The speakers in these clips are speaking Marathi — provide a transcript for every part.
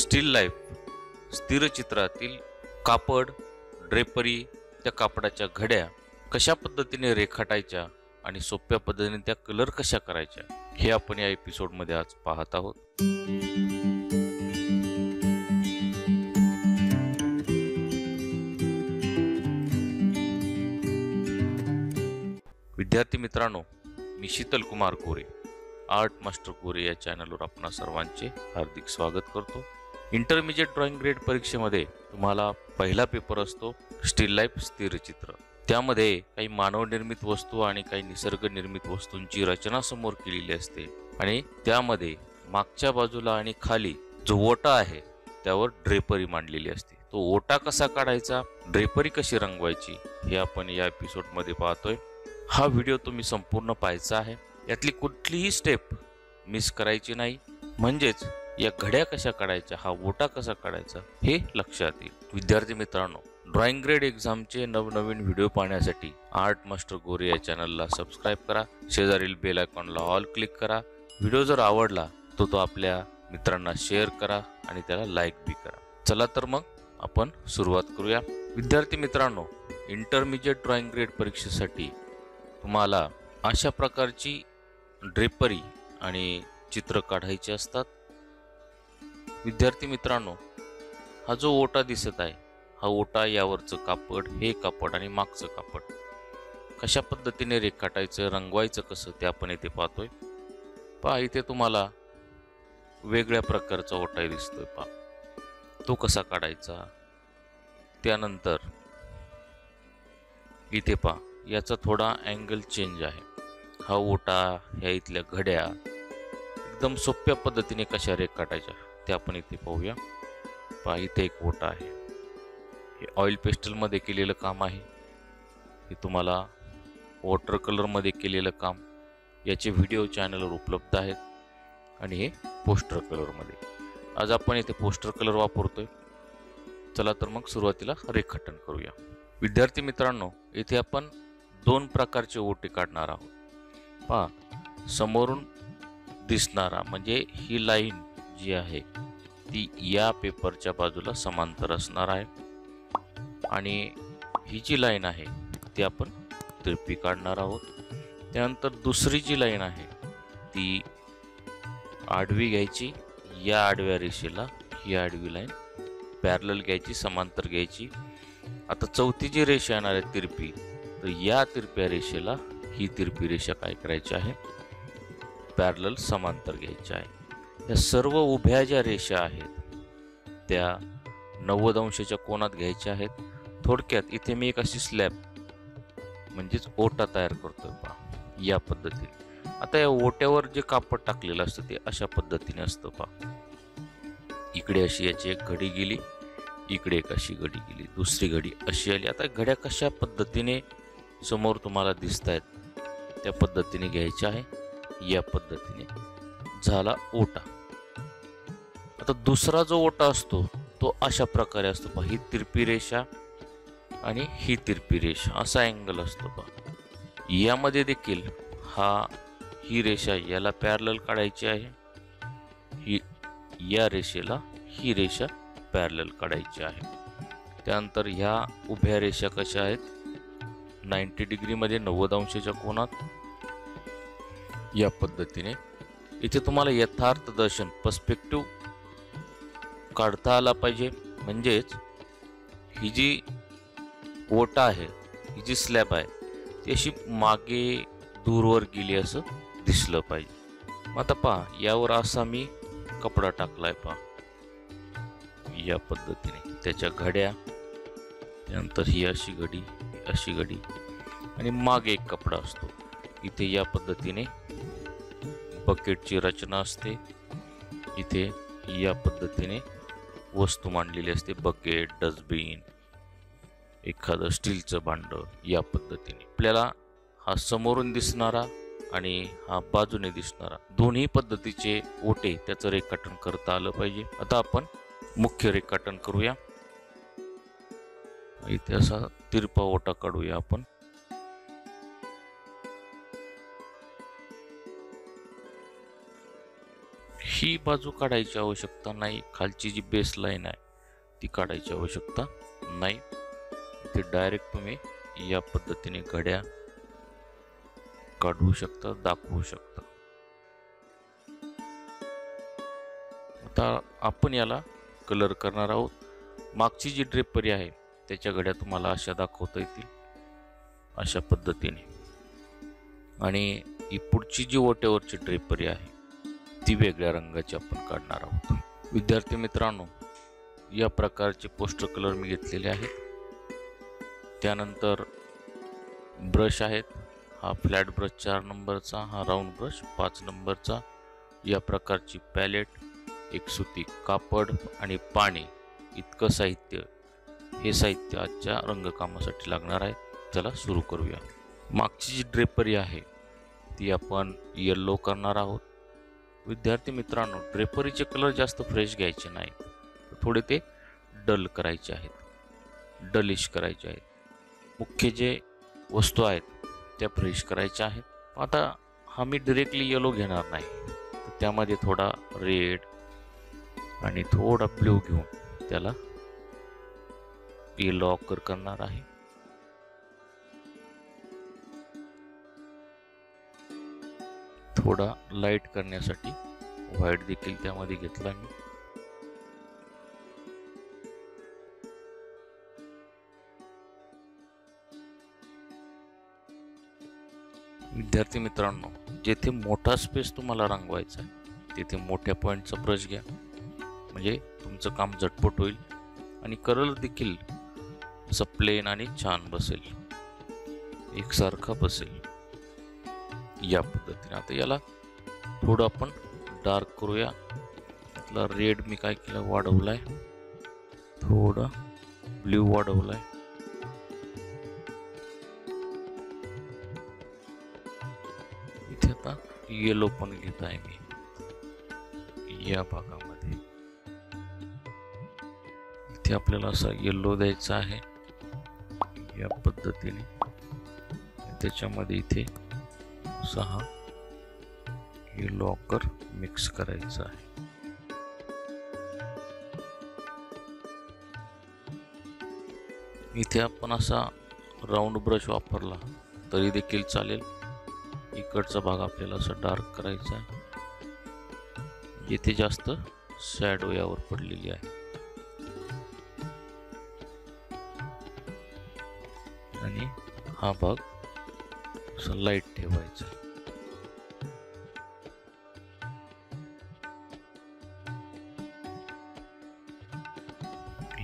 स्टील लाईफ स्थिरचित्रातील कापड ड्रेपरी त्या कापडाच्या घड्या कशा पद्धतीने रेखाटायच्या आणि सोप्या पद्धतीने त्या कलर कशा करायच्या हे आपण या एपिसोडमध्ये आज पाहत आहोत. विद्यार्थी मित्रांनो मी शीतल कुमार कोरे आर्ट मास्टर कोरे या चॅनलवर आपणा सर्वांचे हार्दिक स्वागत करतो. इंटरमिजिएट ड्रॉइंग ग्रेड परीक्षेमध्ये तुम्हाला पहिला पेपर असतो स्टील लाईफ स्थिरचित्र त्यामध्ये काही मानवनिर्मित वस्तू आणि काही निसर्गनिर्मित वस्तूंची रचना समोर केलेली असते. आणि त्यामध्ये मागच्या बाजूला आणि खाली जो ओटा आहे त्यावर ड्रेपरी मांडलेली असते. तो ओटा कसा काढायचा ड्रेपरी कशी रंगवायची हे आपण या एपिसोडमध्ये पाहतोय. हा व्हिडिओ तुम्ही संपूर्ण पाहायचा आहे. यातली कुठलीही स्टेप मिस करायची नाही. म्हणजेच या घड्या कशा काढायच्या हा ओटा कसा काढायचा हे लक्षात येईल. विद्यार्थी मित्रांनो ड्रॉइंग ग्रेड एक्झामचे नवनवीन व्हिडिओ पाहण्यासाठी आर्ट मास्टर गोरे या चॅनलला सबस्क्राईब करा. शेजारील बेल आयकॉनला ऑल क्लिक करा. व्हिडिओ जर आवडला तो तो आपल्या मित्रांना शेअर करा आणि त्याला लाईक बी करा. चला तर मग आपण सुरुवात करूया. विद्यार्थी मित्रांनो इंटरमिजिएट ड्रॉइंग ग्रेड परीक्षेसाठी तुम्हाला अशा प्रकारची ड्रेपरी आणि चित्र काढायचे असतात. विद्यार्थी मित्रांनो हा जो ओटा दिसत आहे हा ओटा यावरचं कापड हे कापड आणि मागचं कापड कशा पद्धतीने रेखाटायचं रंगवायचं कसं ते आपण इथे पाहतोय. पहा इथे तुम्हाला वेगळ्या प्रकारचा ओटा दिसतोय पहा. तो कसा काढायचा? त्यानंतर इथे पहा याचा थोडा अँगल चेंज आहे. हा ओटा ह्या इथल्या घड्या एकदम सोप्या पद्धतीने कशा रेखाटायच्या? ते आपण इथे पाहूया. पहा इथे एक ओटा आहे. हे ऑइल पेस्टलमध्ये केलेलं काम आहे. हे तुम्हाला वॉटर कलरमध्ये केलेलं काम. याचे व्हिडिओ चॅनलवर उपलब्ध आहेत. आणि हे पोस्टर कलरमध्ये आज आपण इथे पोस्टर कलर वापरतोय. चला तर मग सुरुवातीला रेखाटन करूया. विद्यार्थी मित्रांनो इथे आपण दोन प्रकारचे ओटे काढणार आहोत. पहा समोरून दिसणारा म्हणजे ही लाईन जी आहे ती या पेपरच्या बाजूला समांतर असणार आहे. आणि ही जी लाईन आहे ती आपण तिरपी काढणार आहोत. त्यानंतर दुसरी जी लाईन आहे ती आडवी घ्यायची. या आडव्या रेषेला ही आडवी लाईन पॅरल घ्यायची समांतर घ्यायची. आता चौथी जी रेषा येणार आहे तिरपी तर या तिरप्या रेषेला ही तिरपी रेषा काय करायची आहे? पॅरल समांतर घ्यायची आहे. या सर्व उभ्या ज्या रेषा आहेत त्या नव्वद अंशाच्या कोणात घ्यायच्या आहेत. थोडक्यात इथे मी एक अशी स्लॅब म्हणजेच ओटा तयार करतोय पहा या पद्धतीने. आता या ओट्यावर जे कापड टाकलेलं असतं ते अशा पद्धतीने असतं पहा. इकडे अशी याची एक घडी गेली इकडे एक अशी घडी गेली दुसरी घडी अशी आली. आता घड्या कशा पद्धतीने समोर तुम्हाला दिसत आहेत त्या पद्धतीने घ्यायच्या आहे या पद्धतीने. झाला ओटा. आता दुसरा जो ओटा असतो तो अशा प्रकारे असतो पहा. ही तिरपी रेषा आणि ही तिरपी रेषा. असा अँगल असतो पहा. यामध्ये देखील हा ही रेषा याला पॅरल काढायची आहे. ही या रेषेला ही रेषा पॅरल काढायची आहे. त्यानंतर ह्या उभ्या रेषा कशा आहेत? नाईन्टी डिग्रीमध्ये नव्वद अंशाच्या कोणात या पद्धतीने इथे तुम्हाला यथार्थ दर्शन पर्स्पेक्टिव्ह काढता आला पाहिजे. म्हणजेच ही जी ओटा आहे ही जी स्लॅब आहे ती अशी मागे दूरवर गेली असं दिसलं पाहिजे. मग आता पहा यावर असा मी कपडा टाकलाय पहा. या पद्धतीने. त्याच्या घड्या त्यानंतर ही अशी घडी अशी घडी. आणि मागे एक कपडा असतो. इथे या पद्धतीने बकेटची रचना असते. इथे या पद्धतीने वस्तू मांडलेली असते. बकेट डस्टबिन एखादं स्टीलचं भांड या पद्धतीने. आपल्याला हा समोरून दिसणारा आणि हा बाजूने दिसणारा दोन्ही पद्धतीचे ओटे त्याचं रेखाटन करता आलं पाहिजे. आता आपण मुख्य रेखाटन करूया. इथे असा तिरपा ओटा काढूया आपण. ही बाजू काढायची आवश्यकता नाही. खालची जी बेस लाईन आहे ती काढायची आवश्यकता नाही. ते डायरेक्ट तुम्ही या पद्धतीने घड्या काढू शकता दाखवू शकता. आता आपण याला कलर करणार आहोत. मागची जी ड्रेपरी आहे त्याच्या घड्या तुम्हाला अशा दाखवता येतील. अशा पद्धतीने. आणि ही पुढची जी ओट्यावरची ड्रेपरी आहे ती वेगळ्या रंगाची आपण काढणार आहोत. विद्यार्थी मित्रांनो या प्रकारचे पोस्टर कलर मी घेतलेले आहेत. त्यानंतर ब्रश आहेत. हा फ्लॅट ब्रश चार नंबरचा हा राऊंड ब्रश पाच नंबरचा. या प्रकारची पॅलेट एक सुती कापड आणि पाणी इतकं साहित्य. हे साहित्य आजच्या रंगकामासाठी लागणार आहे. चला सुरू करूया. मागची जी ड्रेपरी आहे ती आपण येल्लो करणार आहोत. विद्यार्थी मित्रांनो ड्रेपरीचे कलर जास्त फ्रेश घ्यायचे नाहीत. थोडे ते डल करायचे आहेत. डलिश करायचे आहेत. मुख्य जे वस्तू आहेत त्या फ्रेश करायच्या आहेत. आता हा मी डिरेक्टली येलो घेणार नाही. तर त्यामध्ये थोडा रेड आणि थोडा ब्ल्यू घेऊन त्याला येलो ऑकर करणार आहे. थोडा लाइट करण्यासाठी व्हाईट देखील त्यामध्ये घेतला मी. विद्यार्थी मित्रांनो जेथे मोठा स्पेस तुम्हाला रंगवायचा आहे तिथे मोठ्या पॉईंटचा ब्रश घ्या. म्हणजे तुमचं काम झटपट होईल आणि कलर देखील असं प्लेन आणि छान बसेल. एकसारखा बसेल. या पद्धतीने. आता याला थोडं आपण डार्क करूया. त्यातला रेड मी काय केलं? वाढवलाय. थोडा ब्ल्यू वाढवलाय. इथे आता येलो पण घेत आहे मी. या भागामध्ये. इथे आपल्याला असा येलो द्यायचा आहे. या पद्धतीने. त्याच्यामध्ये इथे सहा हे लॉकर मिक्स करायचं आहे. इथे आपण असा राऊंड ब्रश वापरला तरी देखील चालेल. इकडचा भाग आपल्याला असा डार्क करायचा आहे. जिथे जास्त शॅडो यावर पडलेली आहे. आणि हा भाग असा लाइट ठेवायचं.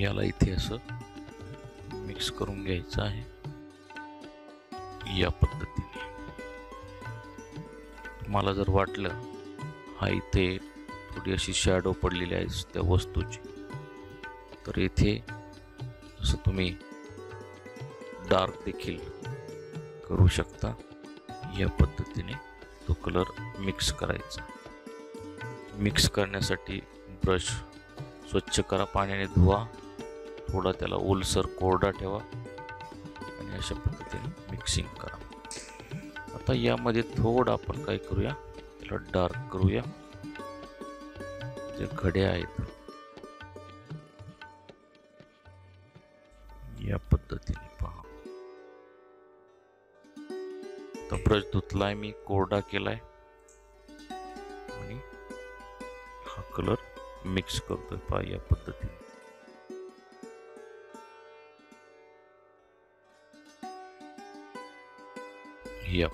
याला इथे असं मिक्स करून घ्यायचं आहे. या पद्धतीने. मला जर वाटलं हा इथे थोडी अशी शॅडो पडलेली आहे त्या वस्तूची. तर इथे असं तुम्ही डार्क देखील करू शकता. या पद्धतीने तो कलर मिक्स करायचा. मिक्स करण्यासाठी ब्रश स्वच्छ करा पाण्याने धुवा. थोडा त्याला ओलसर कोरडा ठेवा. आणि अशा पद्धतीने मिक्सिंग करा. आता यामध्ये थोडं आपण काय करूया? त्याला डार्क करूया. जे घड्या आहेत ब्रश धुतलाय मी कोरडा केलाय. आणि हा कलर मिक्स करतोय पहा या पद्धतीने. या.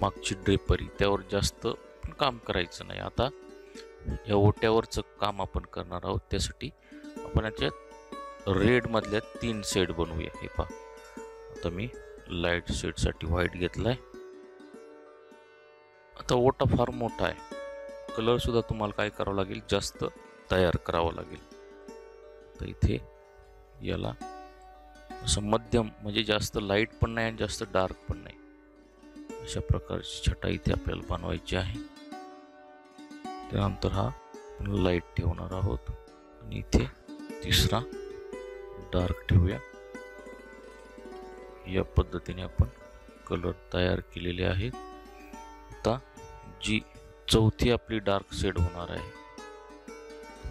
मागची ड्रेपरी त्यावर जास्त काम करायचं नाही. आता या ओट्यावरचं काम आपण करणार आहोत त्यासाठी आपण याच्यात रेडमधल्या तीन शेड बनवूया. हे पहा. आता मी लाइट शेडसाठी व्हाईट घेतलाय. तर ओटा फार मोठा आहे. कलरसुद्धा तुम्हाला काय करावं लागेल? जास्त तयार करावं लागेल. तर इथे याला असं मध्यम म्हणजे जास्त लाइट पण नाही आणि जास्त डार्क पण नाही. अशा प्रकारची छटा इथे आपल्याला बनवायची आहे. त्यानंतर हा लाइट ठेवणार आहोत. आणि इथे तिसरा डार्क ठेवूया. या पद्धतीने आपण कलर तयार केलेले आहेत. जी चौथी आपली डार्क शेड होणार आहे.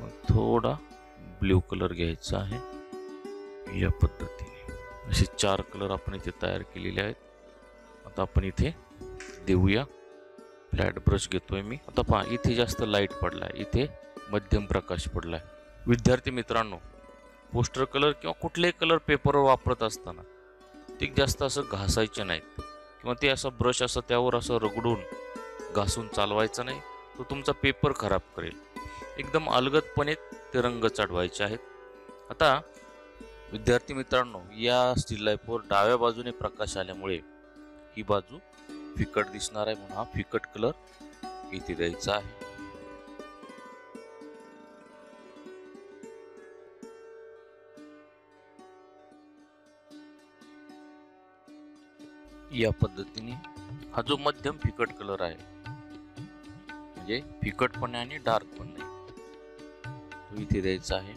मग थोडा ब्ल्यू कलर घ्यायचा आहे. या पद्धतीने. असे चार कलर आपण इथे तयार केलेले आहेत. आता आपण इथे देऊया. फ्लॅट ब्रश घेतोय मी. आता पहा इथे जास्त लाइट पडलाय. इथे मध्यम प्रकाश पडलाय. विद्यार्थी मित्रांनो पोस्टर कलर किंवा कुठलेही कलर पेपरवर वापरत असताना ते जास्त असं घासायचे नाहीत. किंवा ते असं ब्रश असं त्यावर असं रगडून घासून चालवायचा नाही तो तुमचा पेपर खराब करेल. एकदम अलगदपणे ते रंग चढवायचे आहेत. आता विद्यार्थी मित्रांनो या स्टील लाईफवर डाव्या बाजूने प्रकाश आल्यामुळे ही बाजू फिकट दिसणार आहे म्हणून हा फिकट कलर इथे द्यायचा आहे. या पद्धतीने हा जो मध्यम फिकट कलर आहे म्हणजे फिकट पण आणि डार्क पण नाही तो इथे द्यायचा आहे.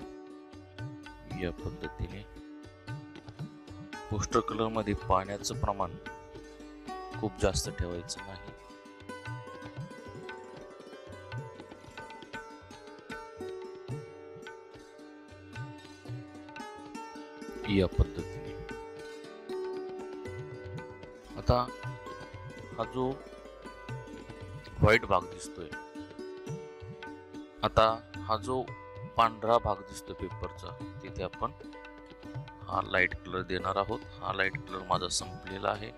या पद्धतीने. पोस्टर कलरमध्ये पाण्याचं प्रमाण खूप जास्त ठेवायचं नाही. या पद्धतीने. आता हा जो व्हाईट भाग दिसतोय. आता हा जो पांढरा भाग दिसतो पेपरचा तिथे आपण हा लाइट कलर देणार आहोत. हा लाइट कलर माझा संपलेला आहे.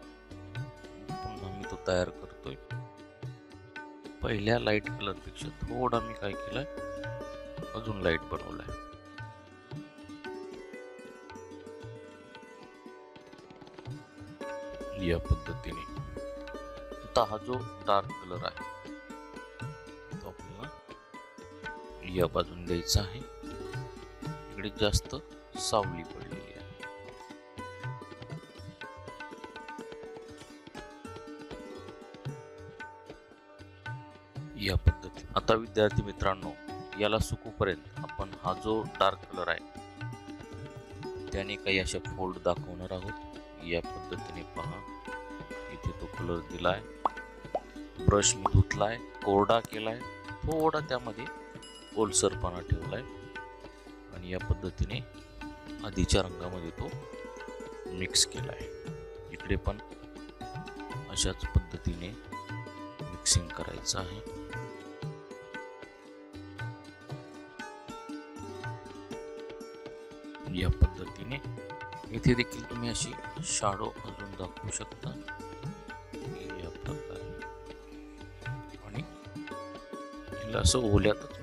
पुन्हा मी तो तयार करतोय. पहिल्या लाइट कलरपेक्षा थोडा मी काय केलाय? अजून लाइट बनवलाय. या पद्धतीने. आता हा जो डार्क कलर आहे या बाजून द्यायचा आहे. इकडे जास्त सावली पडलेली आहे. या पद्धती आता विद्यार्थी मित्रांनो याला सुकूपर्यंत आपण हा जो डार्क कलर आहे त्याने काही अशा फोल्ड दाखवणार आहोत. या पद्धतीने पहा. इथे तो कलर दिलाय. ब्रश मी धुतलाय कोरडा केलाय. थोडा त्यामध्ये ओलसरपणा ठेवलाय. आणि या पद्धतीने आधीच्या रंगामध्ये तो मिक्स केला आहे इकडे पण अशाच पद्धतीने मिक्सिंग करायचं आहे. या पद्धतीने इथे देखील तुम्ही अशी शाडो अजून दाखवू शकता. या प्रकारे. आणि असं ओल्यातच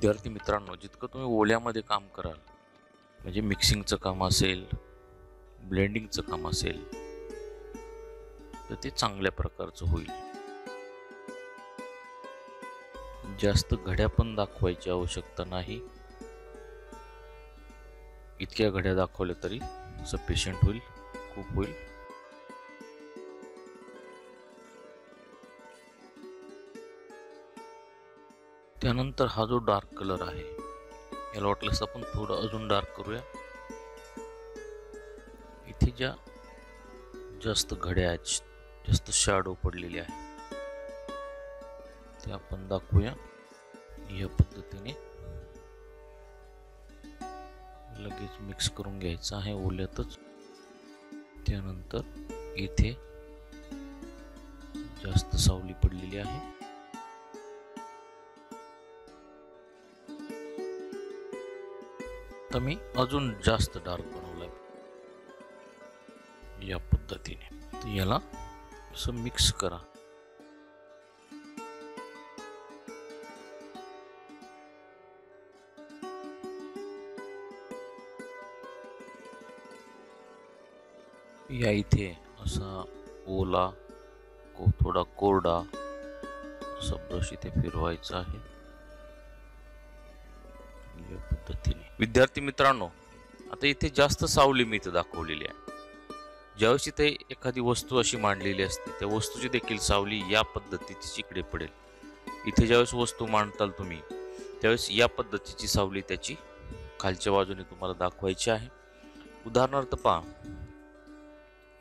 विद्यार्थी मित्रांनो जितकं तुम्ही ओल्यामध्ये काम कराल म्हणजे मिक्सिंगचं काम असेल ब्लेंडिंगचं काम असेल तर ते चांगल्या प्रकारचं होईल. जास्त घड्या पण दाखवायची आवश्यकता नाही. इतक्या घड्या दाखवल्या तरी सफिशियंट होईल खूप होईल. त्यानंतर हा जो डार्क कलर आहे याला वाटल्यास आपण थोडं अजून डार्क करूया. इथे ज्या जास्त घड्या आहेत जास्त शॅडो पडलेले आहे ते आपण दाखवूया. या पद्धतीने लगेच मिक्स करून घ्यायचं आहे ओल्यातच. त्यानंतर इथे जास्त सावली पडलेली आहे. तर मी अजून जास्त डार्क बनवलाय. या पद्धतीने. याला असं मिक्स करा. या इथे असा ओला को थोडा कोरडा असा ब्रश इथे फिरवायचा आहे. विद्यार्थी मित्रांनो आता इथे जास्त सावली मी इथे दाखवलेली आहे. ज्यावेळेस इथे एखादी वस्तू अशी मांडलेली असते त्या वस्तूची देखील सावली या पद्धतीची इकडे पडेल. इथे ज्यावेळेस वस्तू मांडताल तुम्ही त्यावेळेस या पद्धतीची सावली त्याची खालच्या बाजूने तुम्हाला दाखवायची आहे. उदाहरणार्थ पहा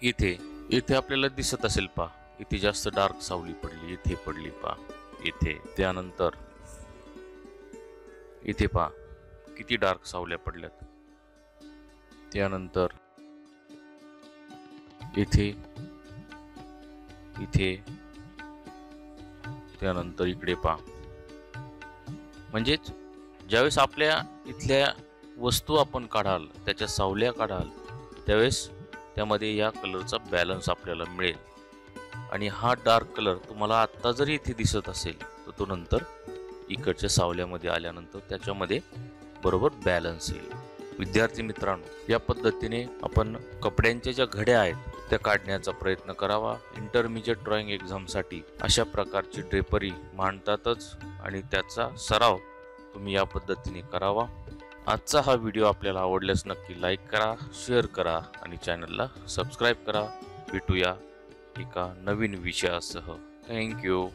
इथे इथे आपल्याला दिसत असेल पहा इथे जास्त डार्क सावली पडली इथे पडली पहा इथे त्यानंतर इथे पहा किती डार्क सावल्या पडल्यात. त्यानंतर इथे इथे त्यानंतर इकडे पहा. म्हणजेच ज्यावेळेस आपल्या इथल्या वस्तू आपण काढाल त्याच्या सावल्या काढाल त्यावेळेस त्यामध्ये या कलरचा बॅलन्स आपल्याला मिळेल. आणि हा डार्क कलर तुम्हाला आत्ता जरी इथे दिसत असेल तर तो नंतर इकडच्या सावल्यामध्ये आल्यानंतर त्याच्यामध्ये बरोबर बॅलन्स येईल. विद्यार्थी मित्रांनो या पद्धतीने आपण कपड्यांच्या ज्या घड्या आहेत त्या काढण्याचा प्रयत्न करावा. इंटरमिजिएट ड्रॉइंग एक्झामसाठी अशा प्रकारची ड्रेपरी मांडतातच आणि त्याचा सराव तुम्ही या पद्धतीने करावा. आजचा हा व्हिडिओ आपल्याला आवडल्यास नक्की लाईक करा शेअर करा आणि चॅनलला सबस्क्राईब करा. भेटूया एका नवीन विषयासह. थँक्यू